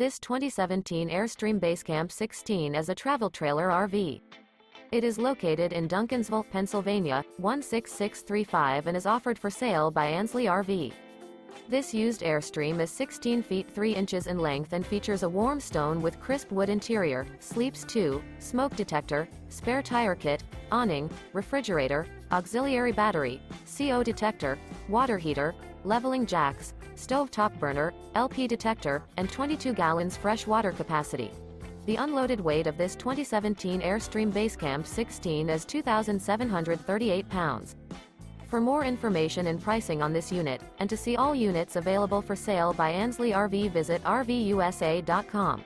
This 2017 Airstream Basecamp 16 is a travel trailer RV. It is located in Duncansville, Pennsylvania, 16635 and is offered for sale by Ansley RV. This used Airstream is 16 feet 3 inches in length and features a warm stone with crisp wood interior, sleeps 2, smoke detector, spare tire kit, awning, refrigerator, auxiliary battery, CO detector, water heater, leveling jacks, stove top burner, LP detector, and 22 gallons fresh water capacity. The unloaded weight of this 2017 Airstream Basecamp 16 is 2,738 pounds. For more information and pricing on this unit, and to see all units available for sale by Ansley RV visit RVUSA.com.